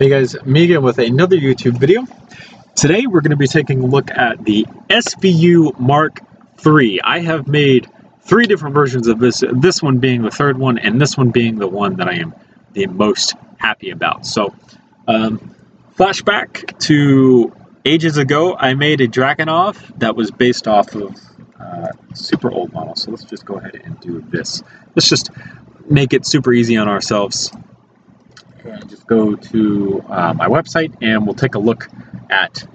Hey guys, me again with another YouTube video. Today we're going to be taking a look at the SVU Mark III. I have made three different versions of this, this one being the third one, and this one being the one that I am the most happy about. So, um, flashback to ages ago, I made a Dragunov that was based off of uh, super old model. So let's just go ahead and do this. Let's just make it super easy on ourselves just go to uh, my website and we'll take a look at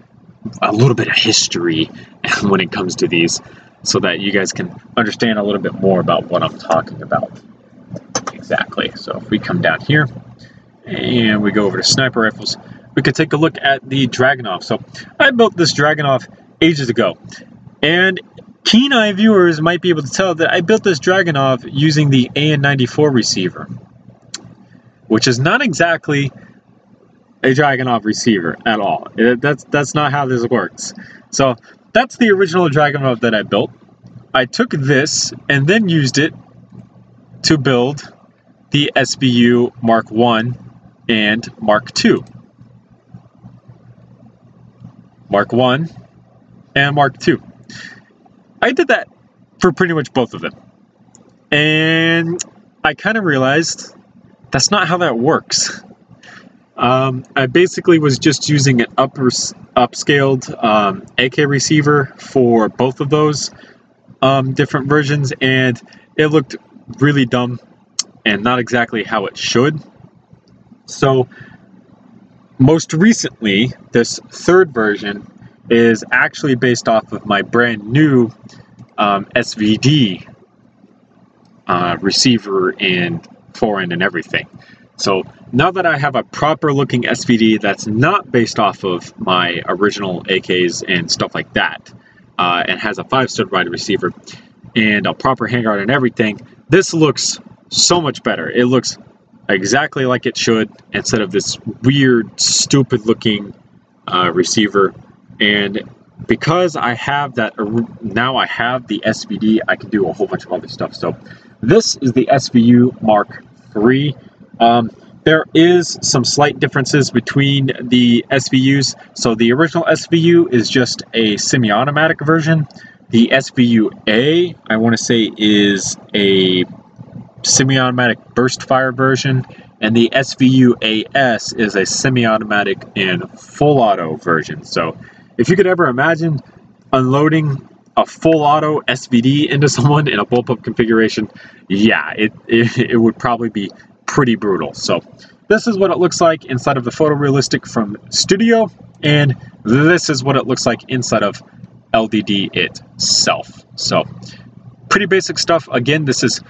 a little bit of history when it comes to these so that you guys can understand a little bit more about what I'm talking about exactly. So if we come down here and we go over to sniper rifles, we could take a look at the Dragunov. So I built this Dragunov ages ago and keen eye viewers might be able to tell that I built this Dragunov using the AN94 receiver which is not exactly a Dragunov receiver at all. It, that's that's not how this works. So that's the original Dragunov that I built. I took this and then used it to build the SVU Mark 1 and Mark 2. Mark 1 and Mark 2. I did that for pretty much both of them. And I kind of realized that's not how that works. Um, I basically was just using an up upscaled um, AK receiver for both of those um, different versions, and it looked really dumb and not exactly how it should. So, most recently, this third version is actually based off of my brand new um, SVD uh, receiver and forend and everything. So now that I have a proper looking SVD that's not based off of my original AKs and stuff like that, uh, and has a five stud wide receiver and a proper handguard and everything, this looks so much better. It looks exactly like it should instead of this weird, stupid looking uh, receiver. And because I have that, now I have the SVD, I can do a whole bunch of other stuff. So this is the SVU Mark III. Um, there is some slight differences between the SVUs. So the original SVU is just a semi-automatic version. The SVU-A, I want to say, is a semi-automatic burst fire version. And the SVU-AS is a semi-automatic and full auto version. So if you could ever imagine unloading a full auto SVD into someone in a bullpup configuration, yeah, it, it, it would probably be pretty brutal. So this is what it looks like inside of the photorealistic from Studio, and this is what it looks like inside of LDD itself. So pretty basic stuff. Again, this is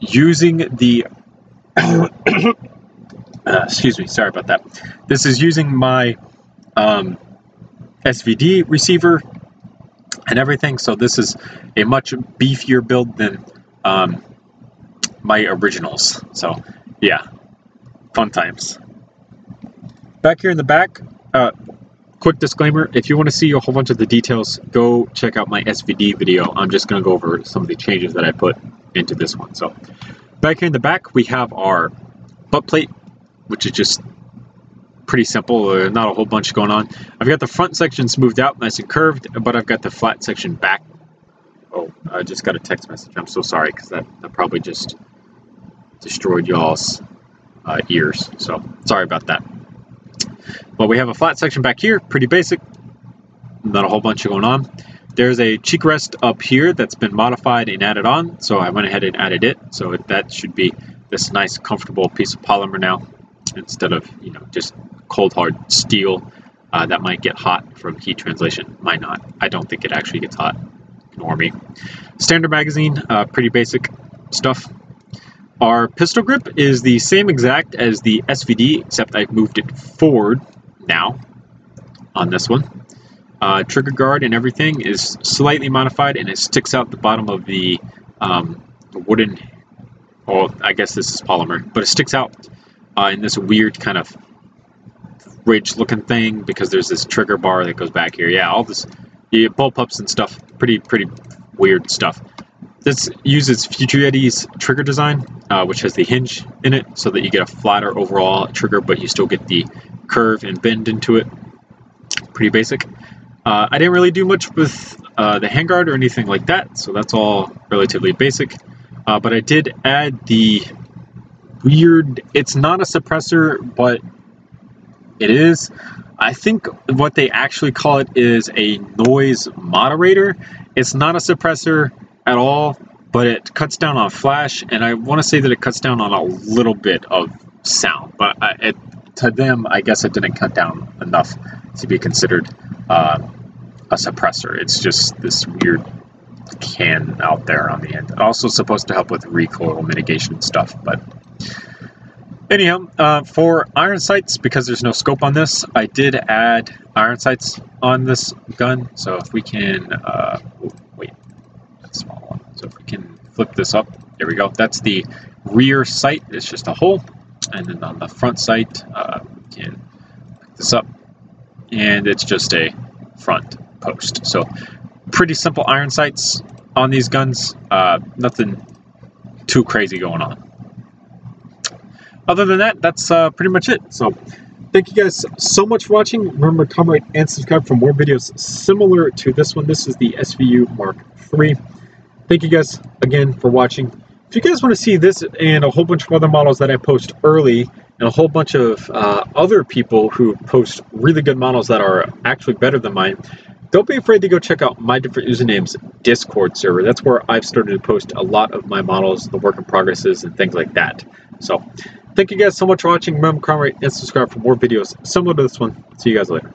using the uh, excuse me, sorry about that. This is using my um, SVD receiver and everything. So this is a much beefier build than um, my originals. So yeah, fun times. Back here in the back, uh, quick disclaimer, if you want to see a whole bunch of the details, go check out my SVD video. I'm just going to go over some of the changes that I put into this one. So back here in the back, we have our butt plate, which is just pretty simple, uh, not a whole bunch going on. I've got the front section smoothed out, nice and curved, but I've got the flat section back. Oh, I just got a text message. I'm so sorry because that, that probably just destroyed y'all's uh, ears. So sorry about that. But we have a flat section back here, pretty basic, not a whole bunch going on. There's a cheek rest up here that's been modified and added on, so I went ahead and added it. So that should be this nice, comfortable piece of polymer now, instead of you know just cold hard steel uh, that might get hot from heat translation. Might not. I don't think it actually gets hot. Ignore me. Standard magazine, uh, pretty basic stuff. Our pistol grip is the same exact as the SVD, except I've moved it forward now on this one. Uh, trigger guard and everything is slightly modified and it sticks out the bottom of the um, wooden, well, I guess this is polymer, but it sticks out uh, in this weird kind of ridge looking thing because there's this trigger bar that goes back here. Yeah, all this yeah, bullpups and stuff, pretty, pretty weird stuff. this uses Future Yeti's trigger design, uh, which has the hinge in it, so that you get a flatter overall trigger, but you still get the curve and bend into it. Pretty basic. Uh, I didn't really do much with uh, the handguard or anything like that, so that's all relatively basic. Uh, but I did add the weird, it's not a suppressor, but it is. I think what they actually call it is a noise moderator. It's not a suppressor at all, but it cuts down on flash, and I want to say that it cuts down on a little bit of sound, but I, it, to them, I guess it didn't cut down enough to be considered uh, a suppressor. It's just this weird can out there on the end. Also supposed to help with recoil mitigation stuff, but anyhow, uh, for iron sights, because there's no scope on this, I did add iron sights on this gun. So if we can, uh, wait, that's small one. So if we can flip this up, there we go. That's the rear sight. It's just a hole. And then on the front sight, uh, we can pick this up, and it's just a front post. So pretty simple iron sights on these guns. Uh, nothing too crazy going on. Other than that, that's uh, pretty much it. So thank you guys so much for watching. Remember to comment and subscribe for more videos similar to this one. This is the SVU Mark III. Thank you guys again for watching. If you guys want to see this and a whole bunch of other models that I post early, and a whole bunch of uh, other people who post really good models that are actually better than mine, don't be afraid to go check out my different usernames Discord server. That's where I've started to post a lot of my models, the work in progresses, and things like that. So, thank you guys so much for watching. Remember, comment, and subscribe for more videos similar to this one. See you guys later.